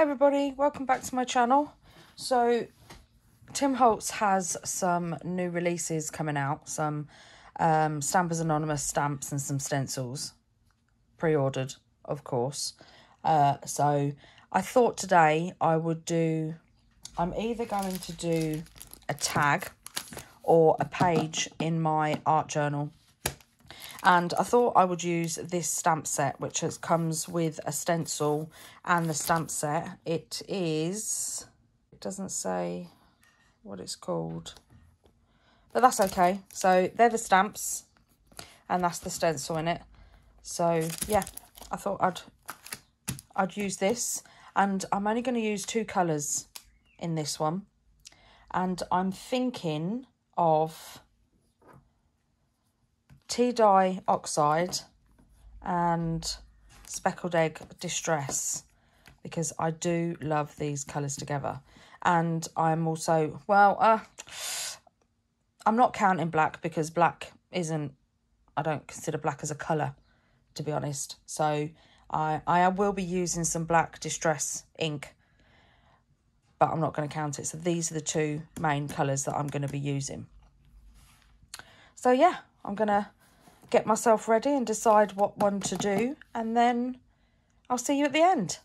Everybody, welcome back to my channel. So, Tim Holtz has some new releases coming out, some um, Stampers Anonymous stamps and some stencils, pre-ordered, of course. Uh, so, I thought today I would do, I'm either going to do a tag or a page in my art journal and I thought I would use this stamp set which has, comes with a stencil and the stamp set. It is, it doesn't say what it's called, but that's okay. So they're the stamps and that's the stencil in it. So yeah, I thought I'd, I'd use this and I'm only going to use two colours in this one. And I'm thinking of tea dye oxide and speckled egg distress because I do love these colours together. And I'm also, well, uh, I'm not counting black because black isn't, I don't consider black as a colour, to be honest. So I, I will be using some black distress ink, but I'm not going to count it. So these are the two main colours that I'm going to be using. So yeah, I'm going to get myself ready and decide what one to do. And then I'll see you at the end.